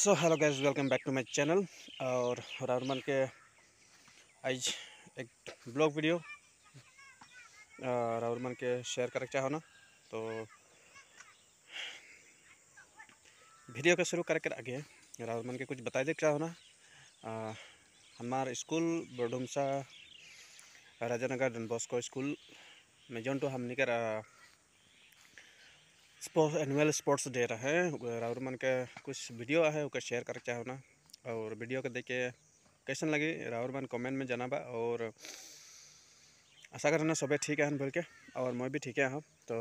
So hello guys welcome back to my channel और रावरमन के आज एक ब्लॉग वीडियो रावरमन के शेयर कर चाहो ना? तो वीडियो का शुरू करके आगे रावरमन के कुछ बता दे चाहो ना? हमार स्कूल बड़ुमसा राजानगर डन बॉस्को स्कूल में जो तो हमने कर स्पोर्ट्स एनुअल स्पोर्ट्स डे रहा है। राउरमन के कुछ वीडियो है उसका शेयर करके चाहो ना। और वीडियो को देखे कैसन लगी? राउरमन कमेंट में जनाबा। और आशा करना सब ठीक है बोल के। और मैं भी ठीक है हाँ। तो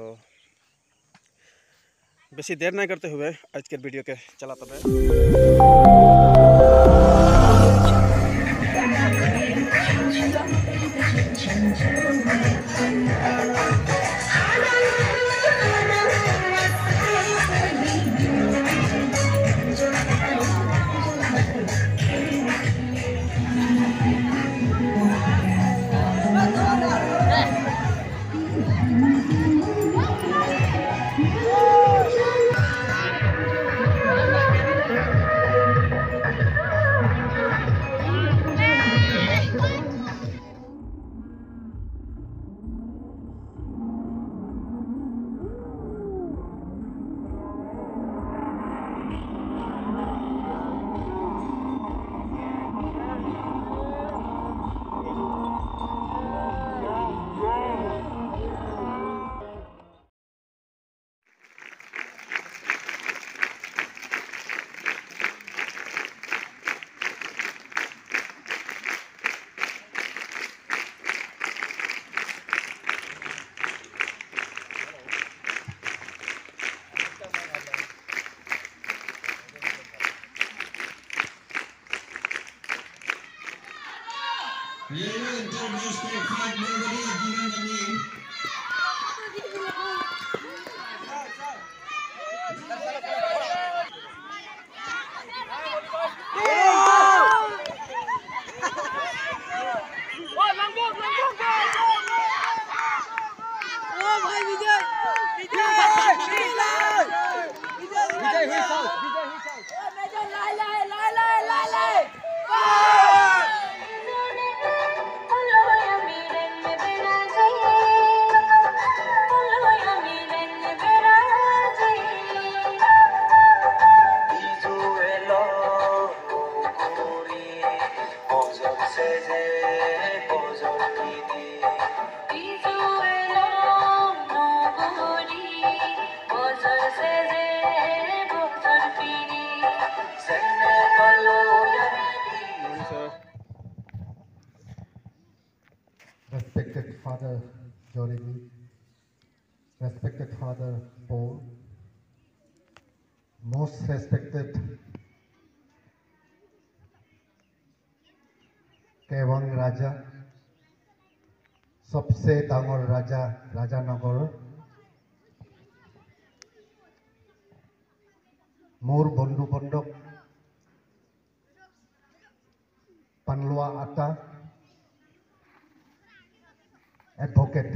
बेसी देर नहीं करते हुए आज के वीडियो के चला तब Nearly entire newspaper had already giving the name respected Father Jorigi, respected Father Paul, most respected Kevang Raja, सबसे डांगर राजा राजानगर मोर बंधु बंधक पानलुआ आटा Advocate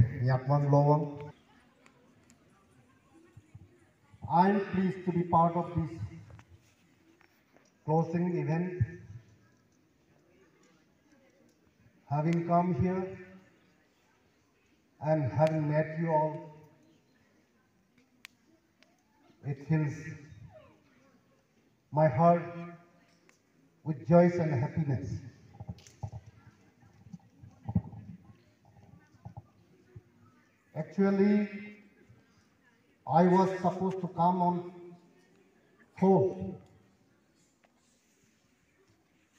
Lowang. I am pleased to be part of this closing event. Having come here and having met you all, it fills my heart with joy and happiness. Actually, I was supposed to come on 4th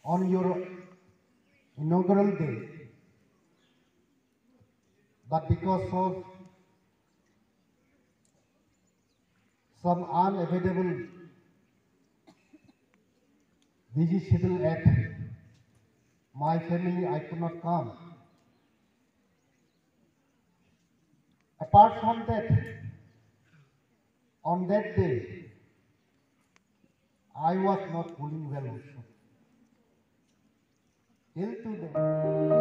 on your inaugural day, but because of some unavoidable busy schedule at my family, I could not come. Apart from that, on that day, I was not feeling well also. Till today.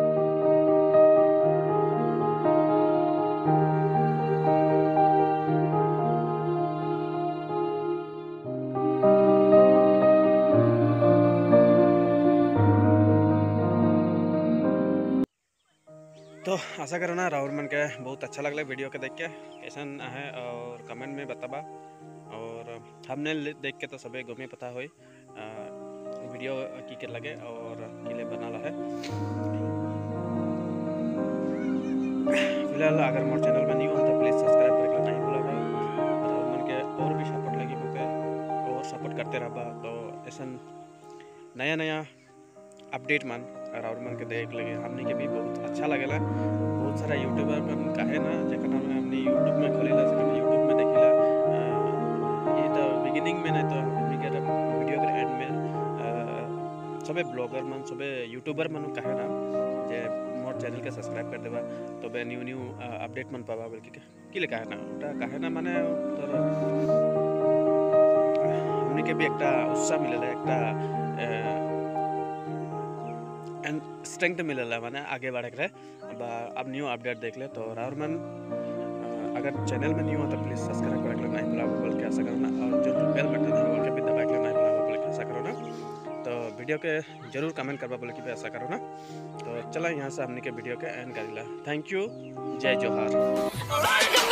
तो आशा करो ना राहुल मन के बहुत अच्छा लगला video के देख के। कैसन है और कमेंट में बताबा। और हमने देख के तो सबे गमे पता होई वीडियो की के लगे और किले बनाला है। फ़िलहाल अगर मोर चैनल में नहीं हो तो प्लीज़ सब्सक्राइब करके नहीं भूलबा। राहुल मन के और भी सपोर्ट लगी मुके और सपोर्ट करते रहबा। तो ऐसा नया नया अपडेट मन राउर मन के देख लगे। हमने के भी बहुत अच्छा लगे ला बहुत सारा यूट्यूबर मन कहे ना जखन हम हमने यूट्यूब में खोलेला जखन यूट्यूब में देखिला ये तो बिगिनिंग में नहीं तो हमने के वीडियो के एंड में। सबे ब्लॉगर मन सबे यूट्यूबर मन कहे ना, जे मोर चैनल के सब्सक्राइब कर देवा तो बे न्यू न्यू अपडेट मन पावा, बोल के ले कहे ना उटा कहे ना माने तो हमने के भी एकटा उत्साह मिले एकटा स्ट्रेंथ मिलेला मैंने, आगे बढ़े के अब न्यू अपडेट देख ले तो और मन अगर चैनल में न्यू हो तो प्लीज़ सब्सक्राइब कर नहीं भूला बोल के ऐसा करो ना और जो बेल बटन है बोल के भी दबा के नहीं भूला बोल के ऐसा करो ना। तो वीडियो के ज़रूर कमेंट करवा बोल के भी ऐसा करो ना। तो चला यहाँ से हमने के वीडियो के एंड कर थैंक यू जय जोहार।